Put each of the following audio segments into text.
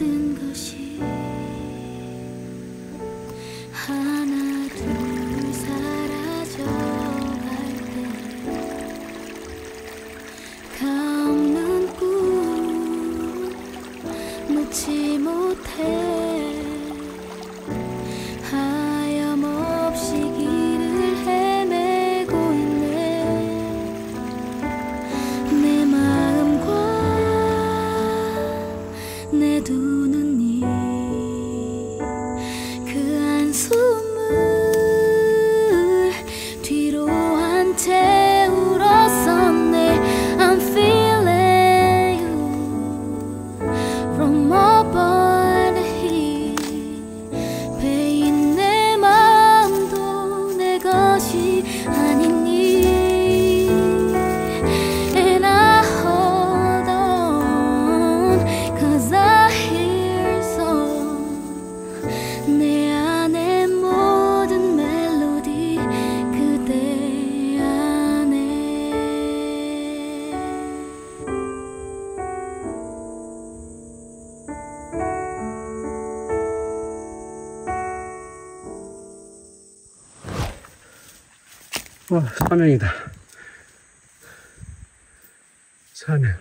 모 와, 사명이다. 사명.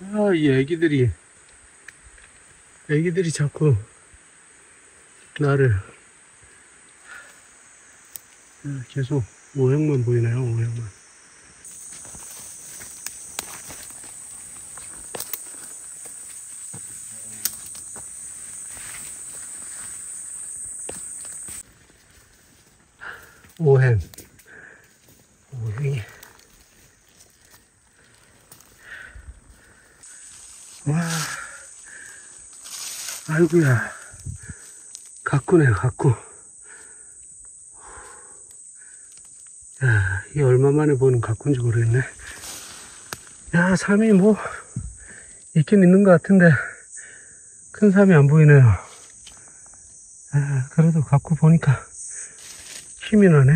아, 이 애기들이, 애기들이 자꾸 나를 아, 계속 오행만 보이네요, 오행만. 오행. 오행이. 와. 아이고야. 가꾸네, 가꾸. 야, 이 얼마 만에 보는 가꾸인지 모르겠네. 야, 삶이 뭐, 있긴 있는 것 같은데, 큰 삶이 안 보이네요. 아, 그래도 가꾸 보니까, 힘이 나네.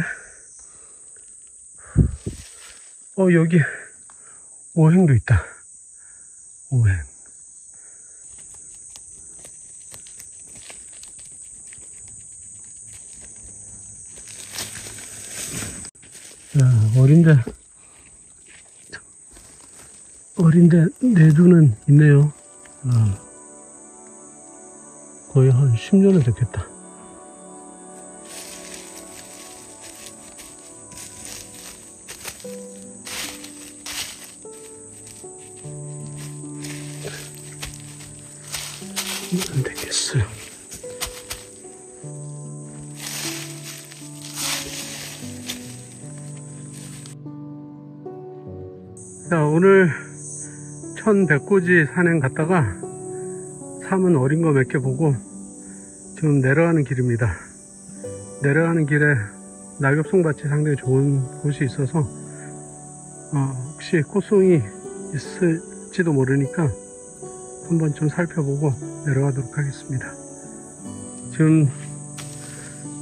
어, 여기 오행도 있다. 오행. 자, 어린데, 어린데 내 눈은 있네요. 어, 거의 한 10년은 됐겠다. 자, 오늘 천백고지 산행 갔다가 삼은 어린 거 몇 개 보고 지금 내려가는 길입니다. 내려가는 길에 낙엽송밭이 상당히 좋은 곳이 있어서 어, 혹시 꽃송이 있을지도 모르니까 한번 좀 살펴보고 내려가도록 하겠습니다. 지금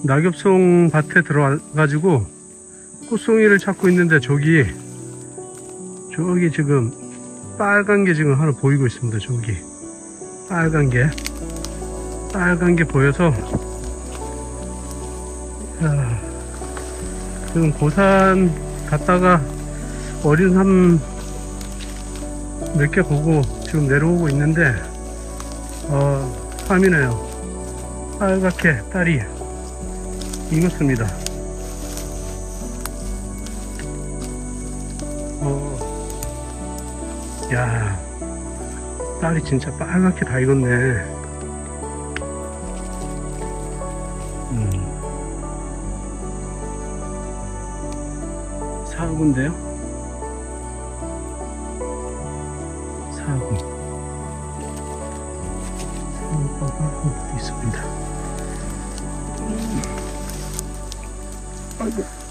낙엽송 밭에 들어와가지고 꽃송이를 찾고 있는데 저기 저기 지금 빨간 게 지금 하나 보이고 있습니다. 저기 빨간 게 빨간 게 보여서 자, 지금 고산 갔다가 어린 삶몇개 보고 지금 내려오고 있는데, 어, 삶이네요. 빨갛게 딸이 익었습니다. 어, 야, 딸이 진짜 빨갛게 다 익었네. 음. 사구인데요? 사구. 사구가 있습니다. 음. 아이고.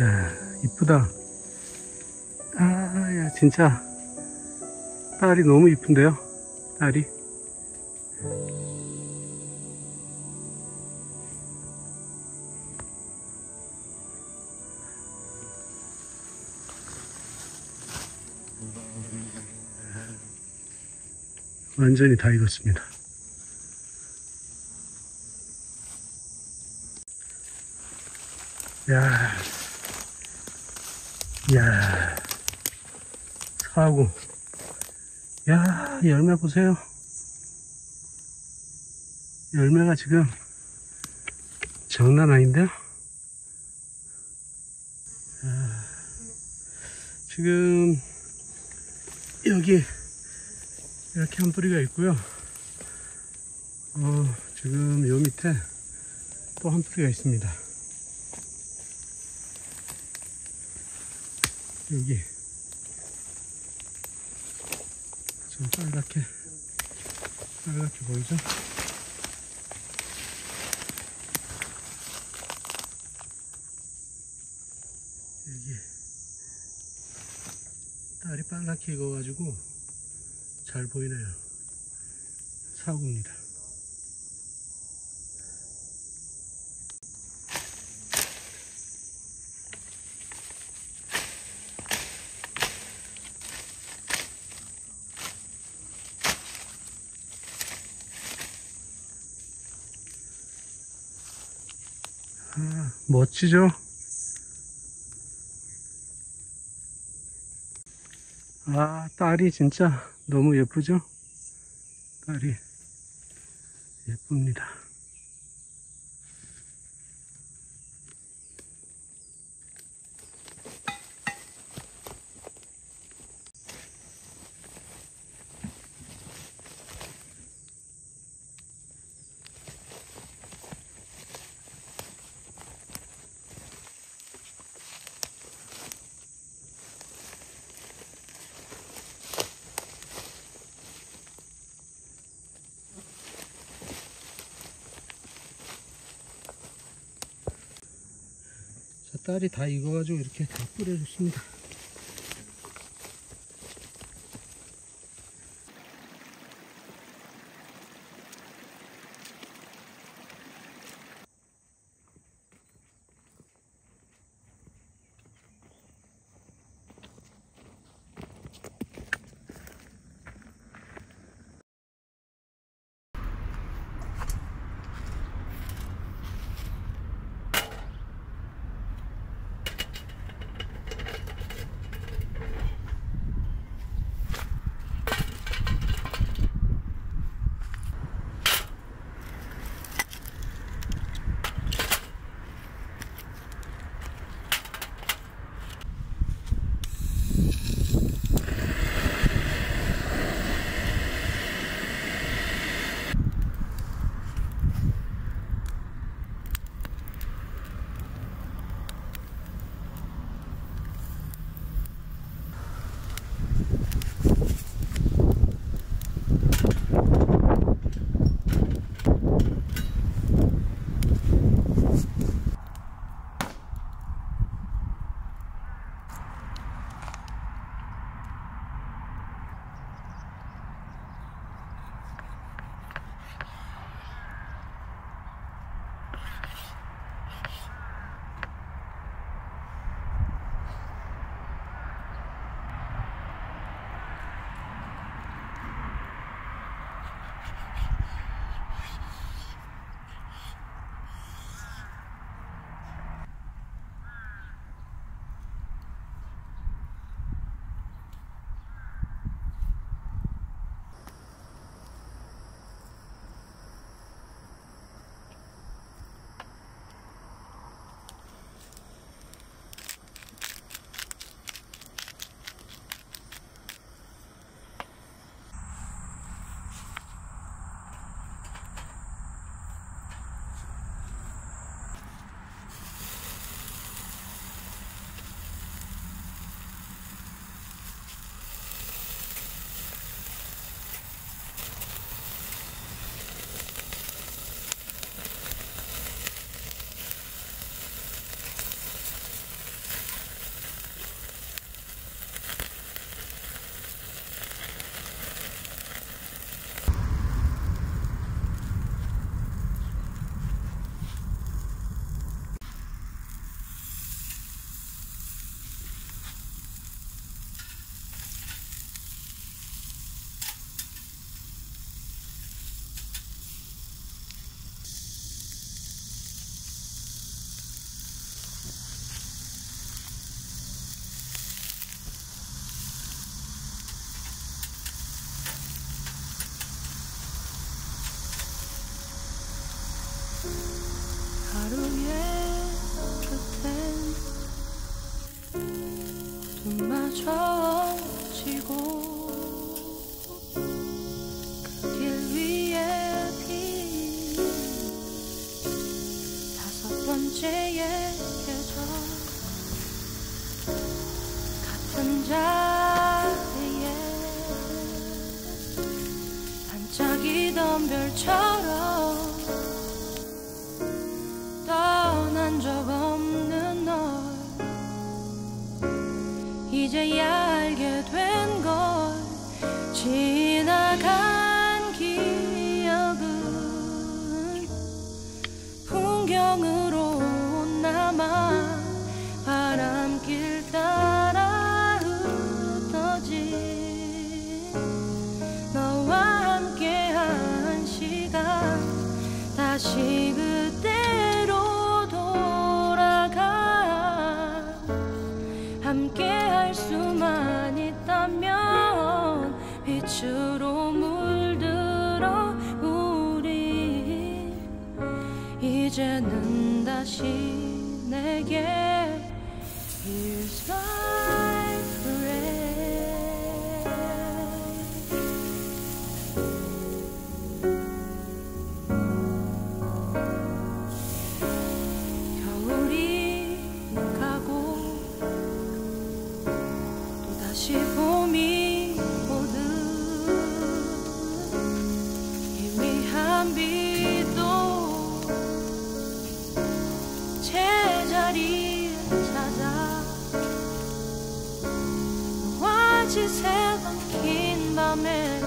야, 이쁘다. 아, 야, 진짜. 딸이 너무 이쁜데요? 딸이. 완전히 다 익었습니다. 야, 야, 사고. 야, 열매 보세요. 열매가 지금 장난 아닌데요? 아, 지금 여기 이렇게 한 뿌리가 있고요. 어, 지금 요 밑에 또 한 뿌리가 있습니다. 여기 좀 빨갛게 빨갛게 보이죠? 여기 딸이 빨갛게 익어가지고 잘 보이네요. 사구입니다. 아, 멋지죠? 아, 딸이 진짜 너무 예쁘죠? 딸이 예쁩니다. 딸이 다 익어가지고 이렇게 다 뿌려줬습니다. 번째의 계절 같은 자리에 반짝이던 별처럼 풍경으로 남아 바람길 너는 다시 내게 일상 빛이 새던 긴 밤에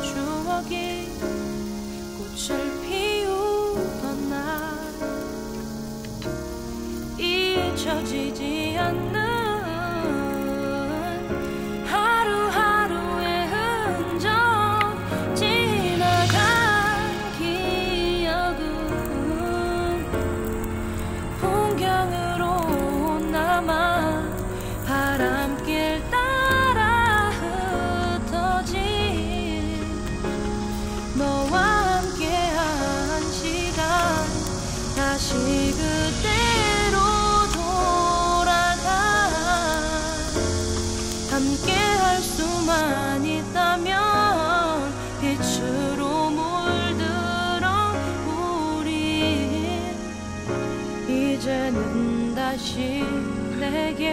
이제는 다시 내게